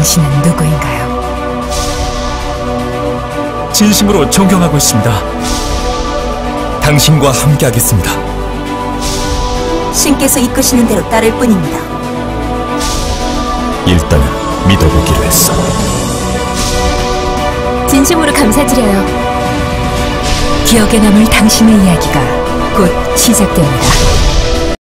당신은 누구인가요? 진심으로 존경하고 있습니다. 당신과 함께하겠습니다. 신께서 이끄시는 대로 따를 뿐입니다. 일단은 믿어보기로 했어. 진심으로 감사드려요. 기억에 남을 당신의 이야기가 곧 시작됩니다.